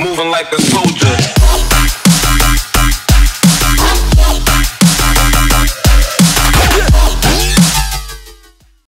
moving like a soldier.